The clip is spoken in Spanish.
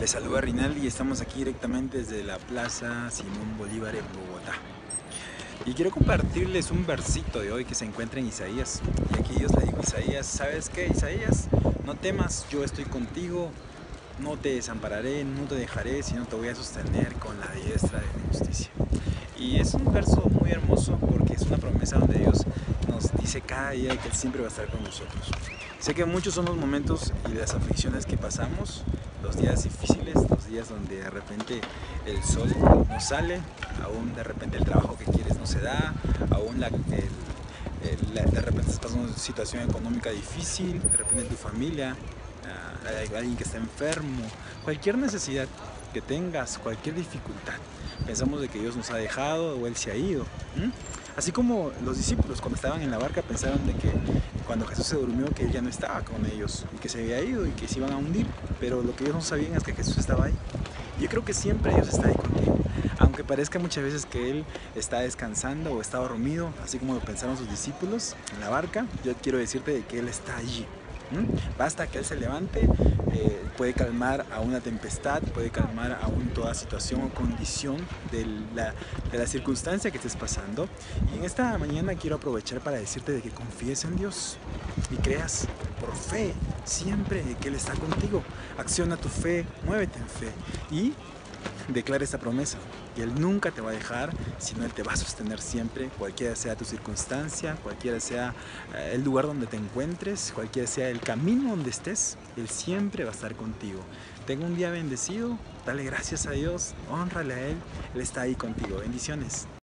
Les saluda Rinaldi y estamos aquí directamente desde la Plaza Simón Bolívar en Bogotá. Y quiero compartirles un versito de hoy que se encuentra en Isaías. Y aquí Dios le dijo a Isaías, ¿sabes qué Isaías? No temas, yo estoy contigo, no te desampararé, no te dejaré, sino te voy a sostener con la diestra de mi justicia. Y es un verso muy hermoso porque es una promesa donde Dios nos dice cada día que Él siempre va a estar con nosotros. Sé que muchos son los momentos y las aflicciones que pasamos, los días difíciles, los días donde de repente el sol no sale, aún de repente el trabajo que quieres no se da, aún de repente estás pasando una situación económica difícil, de repente en tu familia hay alguien que está enfermo, cualquier necesidad que tengas, cualquier dificultad, pensamos de que Dios nos ha dejado o Él se ha ido. Así como los discípulos cuando estaban en la barca pensaron de que cuando Jesús se durmió que Él ya no estaba con ellos y que se había ido y que se iban a hundir, pero lo que ellos no sabían es que Jesús estaba ahí. Yo creo que siempre Dios está ahí contigo, aunque parezca muchas veces que Él está descansando o está dormido, así como lo pensaron sus discípulos en la barca, yo quiero decirte de que Él está allí. Basta que Él se levante, eh, puede calmar a una tempestad, puede calmar aún toda situación o condición de la, de la circunstancia que estés pasando. Y en esta mañana quiero aprovechar para decirte de que confíes en Dios y creas por fe siempre que Él está contigo. Acciona tu fe, muévete en fe y declara esta promesa, que Él nunca te va a dejar, sino Él te va a sostener siempre, cualquiera sea tu circunstancia, cualquiera sea eh, el lugar donde te encuentres, cualquiera sea el camino donde estés, Él siempre va a estar contigo. Tenga un día bendecido, dale gracias a Dios, honrale a Él, Él está ahí contigo. Bendiciones.